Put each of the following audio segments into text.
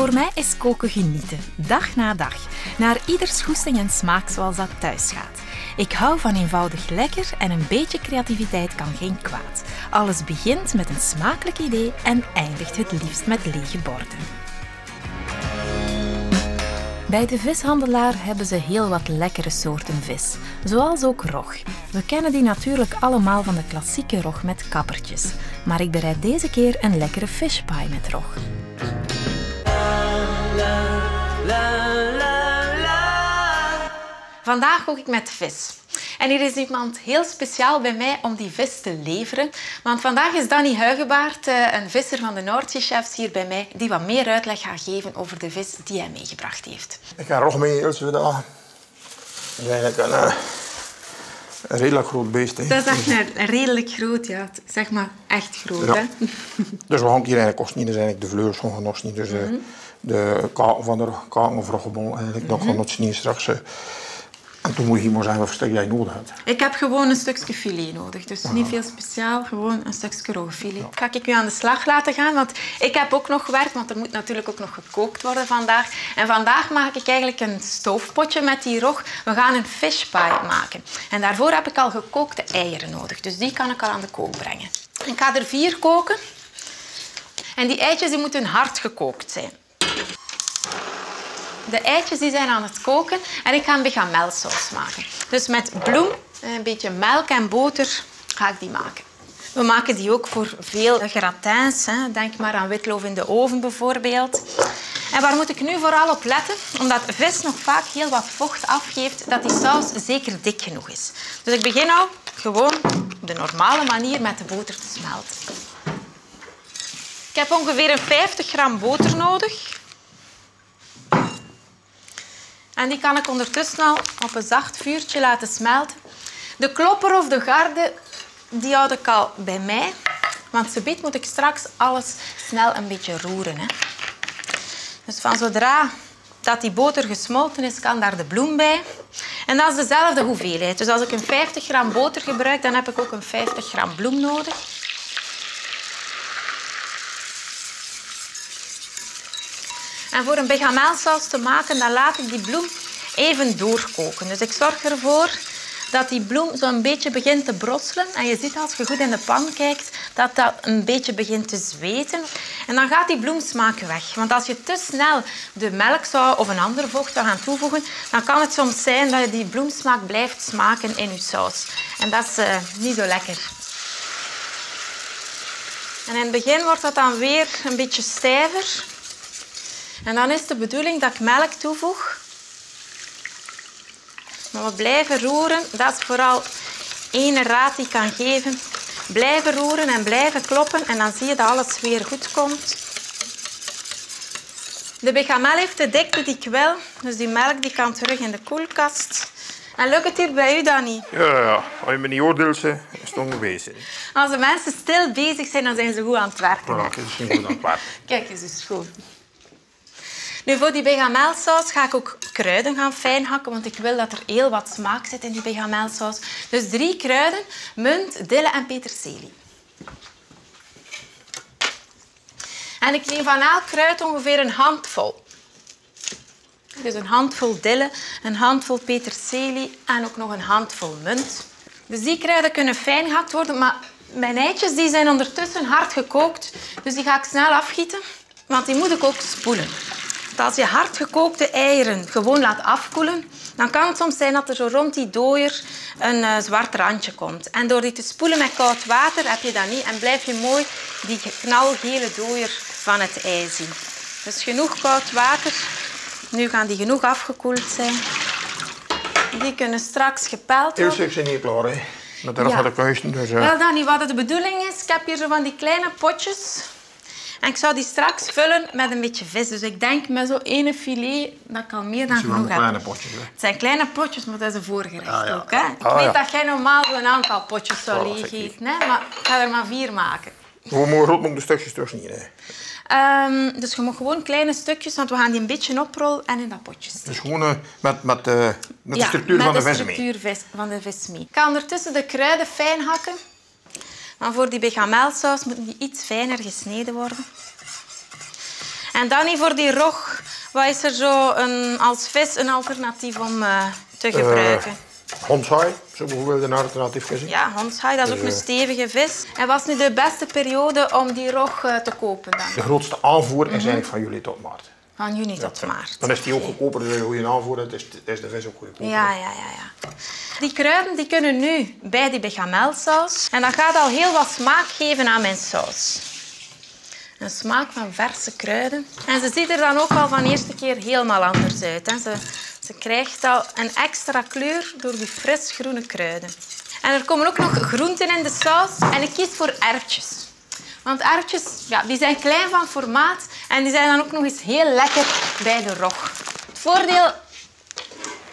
Voor mij is koken genieten, dag na dag, naar ieders goesting en smaak zoals dat thuis gaat. Ik hou van eenvoudig lekker en een beetje creativiteit kan geen kwaad. Alles begint met een smakelijk idee en eindigt het liefst met lege borden. Bij de vishandelaar hebben ze heel wat lekkere soorten vis, zoals ook rog. We kennen die natuurlijk allemaal van de klassieke rog met kappertjes, maar ik bereid deze keer een lekkere fishpie met rog. Vandaag kook ik met vis. En hier is iemand heel speciaal bij mij om die vis te leveren. Want vandaag is Danny Huigebaard, eh, een visser van de Noordzeechefs, hier bij mij, die wat meer uitleg gaat geven over de vis die hij meegebracht heeft. Ik ga rog mee als we daar. Dat is eigenlijk een, eh, een redelijk groot beest. Hè. Dat is echt een redelijk groot, ja. Zeg maar echt groot, Ja. hè. Dus we gaan hier eigenlijk kost niet, dus eigenlijk de vleugels nog niet. Dus eh, de kaken van de kaken of roggebol eigenlijk, dat gaan nog niet straks. eh. en toen moet je hier maar zeggen wat stuk jij nodig hebt. Ik heb gewoon een stukje filet nodig, dus niet veel speciaal, gewoon een stukje roggefilet. Ga ik u aan de slag laten gaan, want ik heb ook nog gewerkt, want er moet natuurlijk ook nog gekookt worden vandaag. En vandaag maak ik eigenlijk een stoofpotje met die rog. We gaan een fish pie maken. En daarvoor heb ik al gekookte eieren nodig, dus die kan ik al aan de kook brengen. Ik ga er vier koken. En die eitjes die moeten hard gekookt zijn. De eitjes die zijn aan het koken en ik ga een bechamelsaus maken. Dus met bloem, een beetje melk en boter ga ik die maken. We maken die ook voor veel gratins. Hè. Denk maar aan witloof in de oven bijvoorbeeld. En waar moet ik nu vooral op letten? Omdat vis nog vaak heel wat vocht afgeeft, dat die saus zeker dik genoeg is. Dus ik begin al gewoon op de normale manier met de boter te smelten. Ik heb ongeveer een 50 gram boter nodig. En die kan ik ondertussen al op een zacht vuurtje laten smelten. De klopper of de garde, die houd ik al bij mij. Want ze moet ik straks alles snel een beetje roeren. Hè. Dus van zodra dat die boter gesmolten is, kan daar de bloem bij. En dat is dezelfde hoeveelheid. Dus als ik een 50 gram boter gebruik, dan heb ik ook een 50 gram bloem nodig. En voor een bechamelsaus te maken, dan laat ik die bloem even doorkoken. Dus ik zorg ervoor dat die bloem zo'n beetje begint te brosselen. En je ziet als je goed in de pan kijkt, dat dat een beetje begint te zweten. En dan gaat die bloemsmaak weg. Want als je te snel de melk zou, of een ander vocht zou gaan toevoegen, dan kan het soms zijn dat je die bloemsmaak blijft smaken in je saus. En dat is eh, niet zo lekker. En in het begin wordt dat dan weer een beetje stijver. En dan is de bedoeling dat ik melk toevoeg. Maar we blijven roeren. Dat is vooral één raad die ik kan geven. Blijven roeren en blijven kloppen. En dan zie je dat alles weer goed komt. De bechamel heeft de dikte die ik wil. Dus die melk die kan terug in de koelkast. En lukt het hier bij u dan niet? Ja, ja, ja. Als je me niet oordeelt, is het ongewezen. Als de mensen stil bezig zijn, dan zijn ze goed aan het werken. Voilà, dat is goed aan het paard. Kijk eens, is goed. Nu, voor die bechamelsaus ga ik ook kruiden gaan fijn hakken, want ik wil dat er heel wat smaak zit in die bechamelsaus. Dus drie kruiden, munt, dille en peterselie. En ik neem van elk kruid ongeveer een handvol. Dus een handvol dille, een handvol peterselie en ook nog een handvol munt. Dus die kruiden kunnen fijn gehakt worden, maar mijn eitjes die zijn ondertussen hard gekookt. Dus die ga ik snel afgieten, want die moet ik ook spoelen. Als je hard gekookte eieren gewoon laat afkoelen, dan kan het soms zijn dat er zo rond die dooier een eh, zwart randje komt. En door die te spoelen met koud water heb je dat niet en blijf je mooi die knalgele dooier van het ei zien. Dus genoeg koud water. Nu gaan die genoeg afgekoeld zijn. Die kunnen straks gepeld Eerst worden. is ze niet klaar, hè. Met de rest Ja. van de kuisten. Dus, Wel, Dani, wat de bedoeling is, ik heb hier zo van die kleine potjes. En ik zou die straks vullen met een beetje vis. Dus ik denk met zo'n ene filet dat ik al meer dan het zijn genoeg wel heb. kleine potjes. Hè. Het zijn kleine potjes, maar dat is een voorgerecht Ah, ja. ook. Hè? Ik Ah, weet ja. dat jij normaal een aantal potjes zou Oh, leeg eten, hè? maar ik ga er maar vier maken. Hoe mooi groot moet de stukjes tussen Hè. Ehm, dus je mag gewoon kleine stukjes, want we gaan die een beetje oprollen en in dat potje steken. Dus gewoon eh, met, met, eh, met de Ja, structuur met van de de vis mee. structuur vis- van de vis mee. Ik ga ondertussen de kruiden fijn hakken. Maar voor die bechamelsaus moeten die iets fijner gesneden worden. En dan hier voor die rog, wat is er zo een, als vis een alternatief om uh, te gebruiken? Uh, hondshaai, zo bijvoorbeeld een alternatief vis. Ja, hondshaai, dat is ook een stevige vis. En wat is nu de beste periode om die rog te kopen dan? De grootste aanvoer is eigenlijk van juli tot maart. Van juni tot maart. Dan is die ook goedkoper, dus een goede dan is, is de vis ook goedkoper. Ja, ja, ja, ja. Die kruiden die kunnen nu bij die bechamelsaus. En dat gaat al heel wat smaak geven aan mijn saus. Een smaak van verse kruiden. En ze ziet er dan ook al van de eerste keer helemaal anders uit. Hè. Ze, ze krijgt al een extra kleur door die fris groene kruiden. En er komen ook nog groenten in de saus. En ik kies voor erwtjes. Want erwtjes ja, die zijn klein van formaat en die zijn dan ook nog eens heel lekker bij de rog. Het voordeel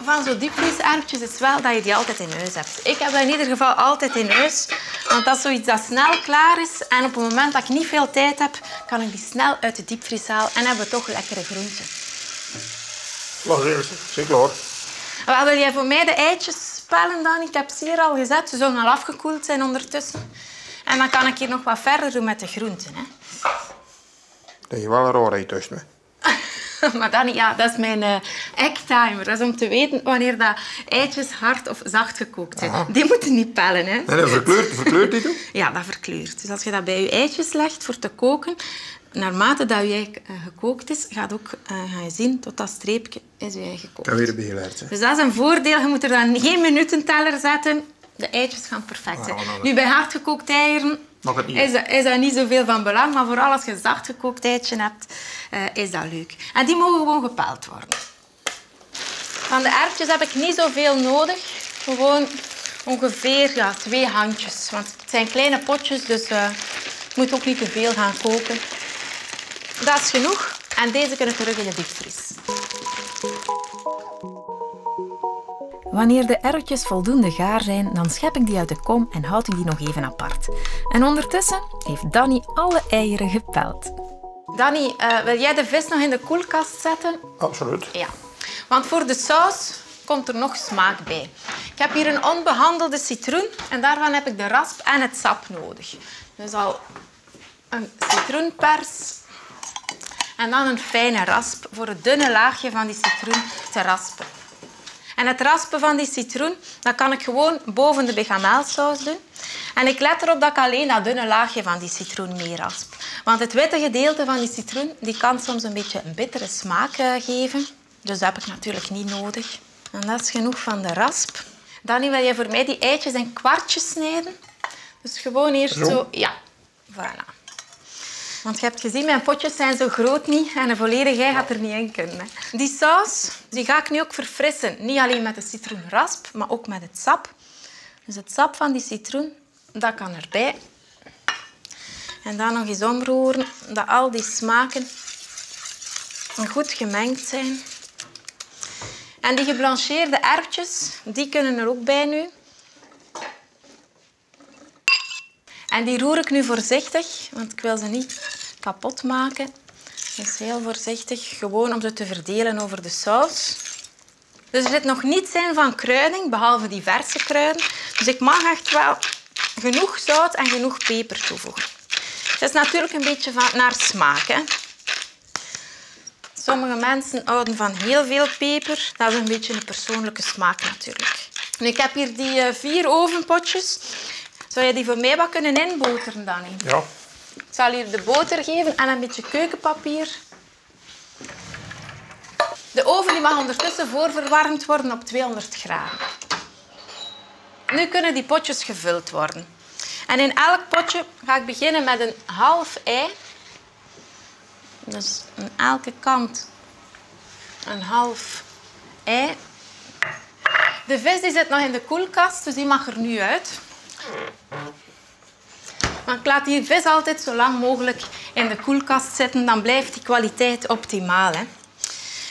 van zo'n diepvrieserwtjes is wel dat je die altijd in huis hebt. Ik heb dat in ieder geval altijd in huis, want dat is zoiets dat snel klaar is. En op het moment dat ik niet veel tijd heb, kan ik die snel uit de diepvries halen en hebben we toch lekkere groenten. Wat is Zeker hoor. Wel, wil jij voor mij de eitjes spellen dan? Ik heb ze hier al gezet. Ze zullen al afgekoeld zijn ondertussen. En dan kan ik hier nog wat verder doen met de groenten. Hè. Dat je wel een rare tussen. maar dan, ja, dat is mijn uh, eggtimer. Dat is om te weten wanneer dat eitjes hard of zacht gekookt zijn. Die moeten niet pellen. Hè. En dat verkleurt, verkleurt die toch? Ja, dat verkleurt. Dus als je dat bij je eitjes legt voor te koken, naarmate dat je ei uh, gekookt is, gaat ook, uh, ga je zien, tot dat streepje is je ei gekookt. Dat weer. Dus dat is een voordeel. Je moet er dan geen minutenteller zetten. De eitjes gaan perfect zijn. Ah, nu, bij hardgekookt eieren is, dat, is dat niet zoveel van belang, maar vooral als je een zacht gekookt eitje hebt, uh, is dat leuk. En die mogen gewoon gepeld worden. Van de erwtjes heb ik niet zoveel nodig. Gewoon ongeveer ja, twee handjes. Want het zijn kleine potjes, dus uh, moet ook niet te veel gaan koken. Dat is genoeg. En deze kunnen terug in de diepvries. Wanneer de erwtjes voldoende gaar zijn, dan schep ik die uit de kom en houd ik die nog even apart. En ondertussen heeft Danny alle eieren gepeld. Danny, uh, wil jij de vis nog in de koelkast zetten? Absoluut. Ja. Want voor de saus komt er nog smaak bij. Ik heb hier een onbehandelde citroen en daarvan heb ik de rasp en het sap nodig. Dus al een citroenpers en dan een fijne rasp voor het dunne laagje van die citroen te raspen. En het raspen van die citroen, dat kan ik gewoon boven de bechamelsaus doen. En ik let erop dat ik alleen dat dunne laagje van die citroen mee rasp. Want het witte gedeelte van die citroen die kan soms een beetje een bittere smaak eh, geven. Dus dat heb ik natuurlijk niet nodig. En dat is genoeg van de rasp. Dan wil je voor mij die eitjes in kwartjes snijden. Dus gewoon eerst zo. zo ja, voilà. Want je hebt gezien, mijn potjes zijn zo groot niet en een volledige ei gaat er niet in kunnen. Die saus die ga ik nu ook verfrissen. Niet alleen met de citroenrasp, maar ook met het sap. Dus het sap van die citroen, dat kan erbij. En dan nog eens omroeren, dat al die smaken goed gemengd zijn. En die geblancheerde erwtjes, die kunnen er ook bij nu. En die roer ik nu voorzichtig, want ik wil ze niet kapot maken. Dus heel voorzichtig, gewoon om ze te verdelen over de saus. Dus er zit nog niets in van kruiding, behalve die verse kruiden. Dus ik mag echt wel genoeg zout en genoeg peper toevoegen. Het is natuurlijk een beetje van, naar smaak. Hè. Sommige mensen houden van heel veel peper. Dat is een beetje een persoonlijke smaak natuurlijk. Ik heb hier die eh, vier ovenpotjes. Zou je die voor mij wat kunnen inboteren, Danny? Ja. Ik zal hier de boter geven en een beetje keukenpapier. De oven mag ondertussen voorverwarmd worden op 200 graden. Nu kunnen die potjes gevuld worden. En in elk potje ga ik beginnen met een half ei. Dus aan elke kant een half ei. De vis die zit nog in de koelkast, dus die mag er nu uit. Maar ik laat die vis altijd zo lang mogelijk in de koelkast zitten. Dan blijft die kwaliteit optimaal. Hè.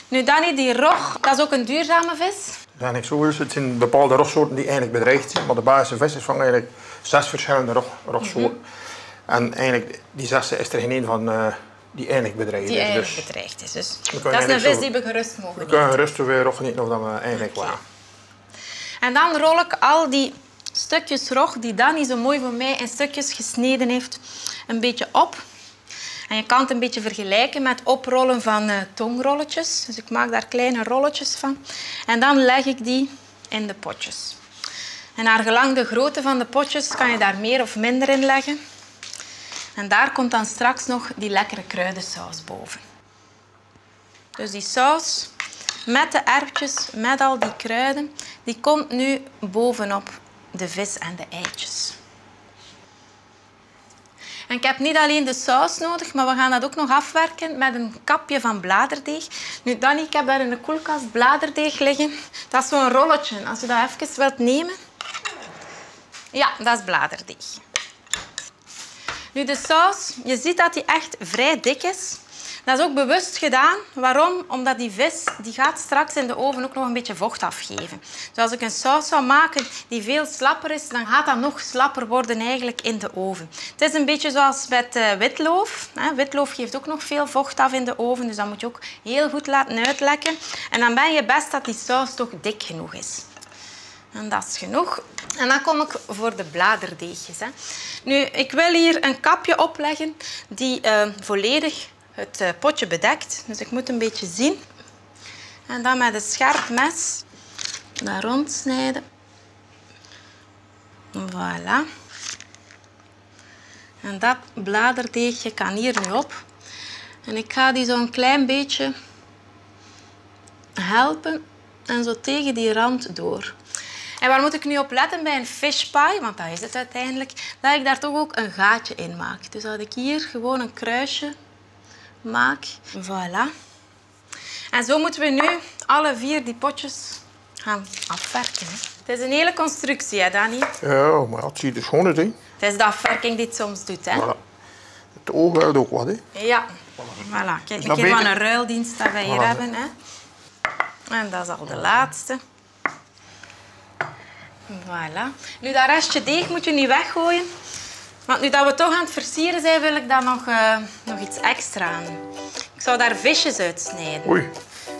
Nu, Danny, die rog, dat is ook een duurzame vis. Ja, niet zo het. zijn bepaalde rogsoorten die eigenlijk bedreigd zijn. Maar de basisvis is van eigenlijk zes verschillende rog, rogsoorten. En eigenlijk, die zes is er geen een van uh, die eigenlijk bedreigd die is. Eigenlijk dus bedreigd is. Dus dat is een vis die we gerust mogen We kunnen gerust weer rog niet of dat we eigenlijk okay. En dan rol ik al die stukjes rog die Danny zo mooi voor mij in stukjes gesneden heeft, een beetje op. En je kan het een beetje vergelijken met oprollen van uh, tongrolletjes. Dus ik maak daar kleine rolletjes van. En dan leg ik die in de potjes. En naar gelang de grootte van de potjes kan je daar meer of minder in leggen. En daar komt dan straks nog die lekkere kruidensaus boven. Dus die saus met de erwtjes, met al die kruiden, die komt nu bovenop de vis en de eitjes. En ik heb niet alleen de saus nodig, maar we gaan dat ook nog afwerken met een kapje van bladerdeeg. Nu, Danny, ik heb daar in de koelkast bladerdeeg liggen. Dat is zo'n rolletje. Als je dat even wilt nemen. Ja, dat is bladerdeeg. Nu, de saus, je ziet dat die echt vrij dik is. Dat is ook bewust gedaan. Waarom? Omdat die vis die gaat straks in de oven ook nog een beetje vocht afgeven. Dus als ik een saus zou maken die veel slapper is, dan gaat dat nog slapper worden eigenlijk in de oven. Het is een beetje zoals met uh, witloof. Witloof geeft ook nog veel vocht af in de oven, dus dat moet je ook heel goed laten uitlekken. En dan ben je best dat die saus toch dik genoeg is. En dat is genoeg. En dan kom ik voor de bladerdeegjes. Hè. Nu, ik wil hier een kapje opleggen die uh, volledig het eh, potje bedekt. Dus ik moet een beetje zien. En dan met een scherp mes daar rondsnijden. Voilà. En dat bladerdeegje kan hier nu op. En ik ga die zo een klein beetje helpen en zo tegen die rand door. En waar moet ik nu op letten bij een fish pie, want dat is het uiteindelijk, dat ik daar toch ook een gaatje in maak. Dus dat ik hier gewoon een kruisje maak. Voilà. En zo moeten we nu alle vier die potjes gaan afwerken. Hè. Het is een hele constructie, hè, Dani? Ja, maar het ziet er schoon uit. Hè. Het is de afwerking die het soms doet. Hè. Voilà. Het oog wil ook wat. Hè. Ja. Voilà. Kijk, een keer van een ruildienst dat wij hier hebben. Hè. En dat is al de laatste. Voilà. Nu, dat restje deeg moet je niet weggooien. Want nu dat we toch aan het versieren zijn, wil ik daar nog, uh, nog iets extra aan. Ik zou daar visjes uitsnijden. Oei.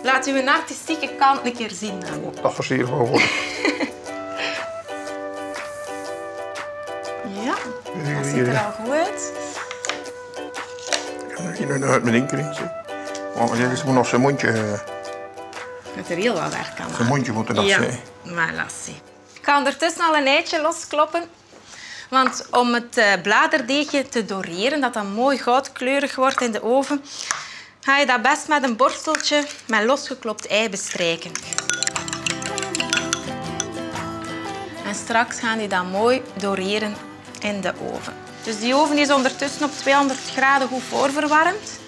Laat uw artistieke kant een keer zien. Dan. Dat versieren we gewoon. ja, dat ziet er al goed uit. Ik ga hier uit mijn inkering. Want je moet nog zijn mondje... Met er heel wat werk aan Zijn mondje moet er nog ja. zijn. Maar lassie. Ik ga ondertussen al een eitje loskloppen. Want om het eh, bladerdeegje te doreren, dat dan mooi goudkleurig wordt in de oven, ga je dat best met een borsteltje met losgeklopt ei bestrijken. En straks gaan die dan mooi doreren in de oven. Dus die oven is ondertussen op 200 graden goed voorverwarmd.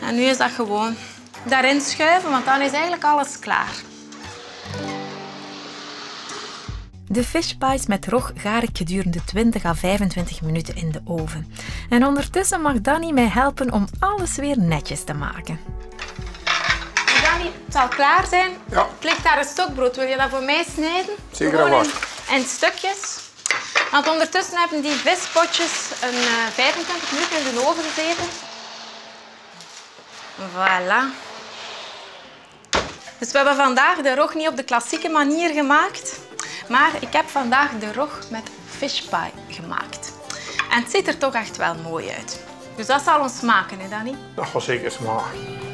En nu is dat gewoon daarin schuiven, want dan is eigenlijk alles klaar. De fishpies met rog gaar ik gedurende 20 à 25 minuten in de oven. En ondertussen mag Danny mij helpen om alles weer netjes te maken. Danny, het zal klaar zijn. Ja. Het ligt daar een stokbrood. Wil je dat voor mij snijden? Zeker Gewoon en stukjes. Want ondertussen hebben die vispotjes een uh, 25 minuten in de oven gezeten. Voilà. Dus we hebben vandaag de rog niet op de klassieke manier gemaakt. Maar ik heb vandaag de rog met fish pie gemaakt. En het ziet er toch echt wel mooi uit. Dus dat zal ons smaken, hè Danny? Dat gaat zeker smaken.